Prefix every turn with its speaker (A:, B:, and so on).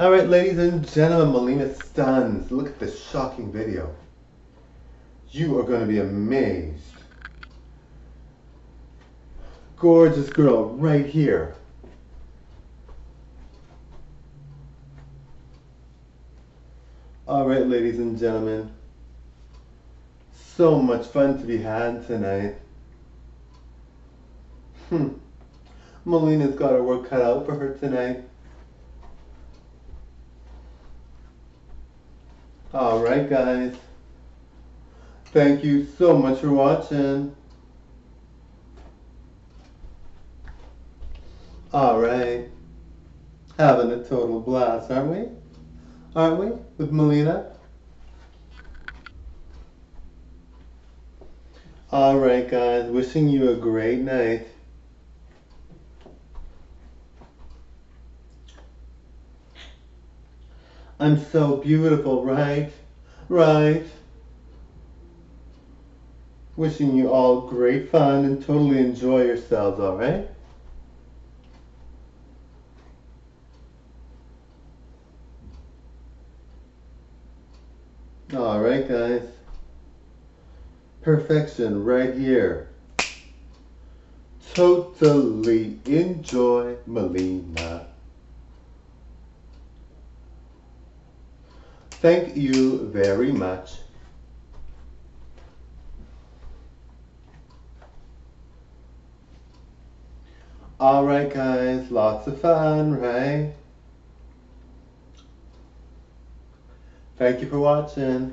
A: Alright, ladies and gentlemen, Melina stuns. Look at this shocking video. You are going to be amazed. Gorgeous girl right here. Alright, ladies and gentlemen. So much fun to be had tonight. Hmm. Melina's got her work cut out for her tonight. Alright guys. Thank you so much for watching. Alright. Having a total blast, aren't we? Aren't we? With Melina? Alright guys, wishing you a great night. I'm so beautiful, right? Right? Wishing you all great fun and totally enjoy yourselves, alright? Alright guys. Perfection right here. Totally enjoy Melina. Thank you very much. Alright guys, lots of fun, right? Thank you for watching.